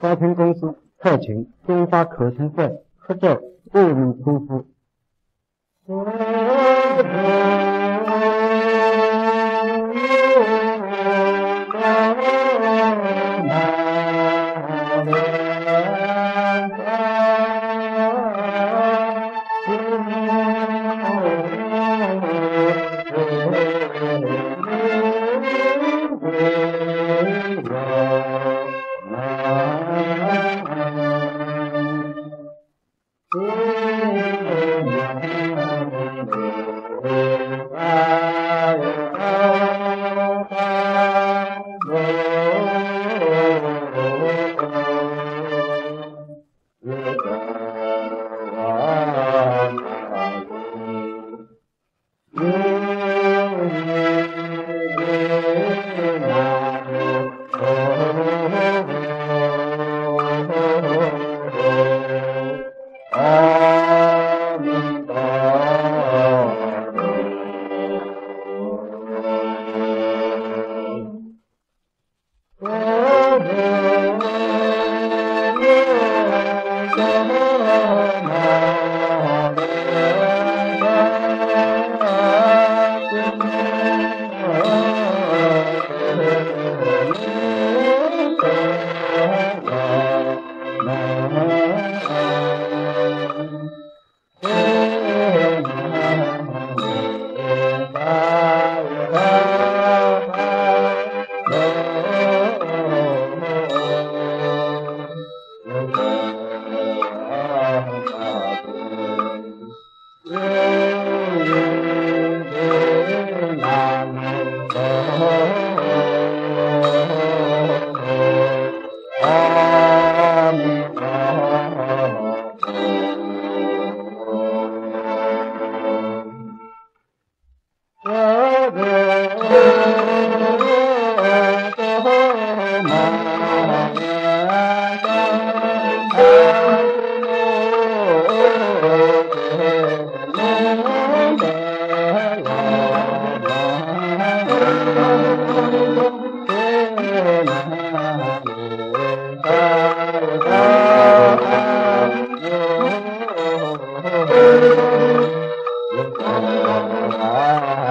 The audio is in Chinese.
花天公司特请中华课程会合奏五名夫妇。Oh, 南无本师释迦牟尼佛。Oh,